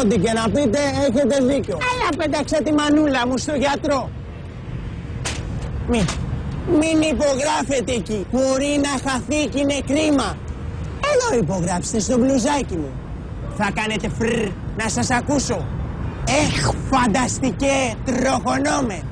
Ό,τι και να πείτε, έχετε δίκιο. Αλλά πέταξε τη μανούλα μου στο γιατρό. Μη. Μην υπογράφετε εκεί. Μπορεί να χαθεί και είναι κρίμα. Εδώ υπογράψτε στο μπλουζάκι μου. Θα κάνετε φρρ να σας ακούσω. Εχ, φανταστικέ, τροχονόμε.